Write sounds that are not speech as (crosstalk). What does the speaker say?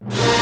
you (laughs)